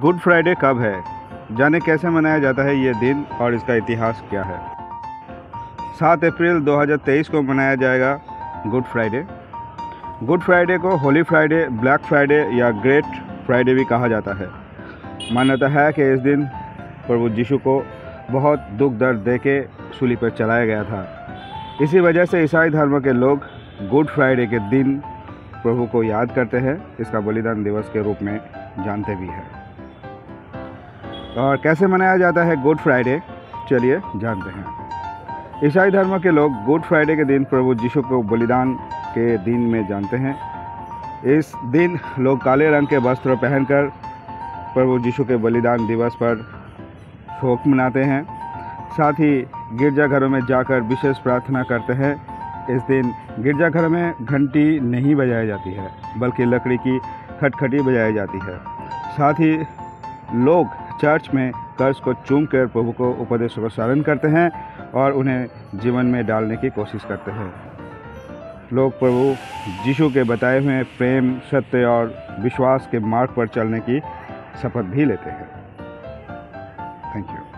Good Friday कब है? जाने कैसे मनाया जाता है ये दिन और इसका इतिहास क्या है? सात अप्रैल 2023 को मनाया जाएगा गुड फ्राइडे। गुड फ्राइडे को होली फ्राइडे, ब्लैक फ्राइडे या ग्रेट फ्राइडे भी कहा जाता है। मान्यता है कि इस दिन प्रभु यीशु को बहुत दुख दर्द दे के सूली पर चलाया गया था। इसी वजह से ईसाई धर्म के लोग गुड फ्राइडे के दिन प्रभु को याद करते हैं। इसका बलिदान दिवस के रूप में जानते भी हैं। और कैसे मनाया जाता है गुड फ्राइडे? चलिए जानते हैं। ईसाई धर्म के लोग गुड फ्राइडे के दिन प्रभु यीशु को बलिदान के दिन में जानते हैं। इस दिन लोग काले रंग के वस्त्र पहनकर प्रभु यीशु के बलिदान दिवस पर शोक मनाते हैं। साथ ही गिरजाघरों में जाकर विशेष प्रार्थना करते हैं। इस दिन गिरजाघर में घंटी नहीं बजाई जाती है, बल्कि लकड़ी की खटखटी बजाई जाती है। साथ ही लोग चर्च में कर्ज को चूम कर प्रभु को उपदेशों का स्मरण करते हैं और उन्हें जीवन में डालने की कोशिश करते हैं। लोग प्रभु जीशु के बताए हुए प्रेम, सत्य और विश्वास के मार्ग पर चलने की शपथ भी लेते हैं। Thank you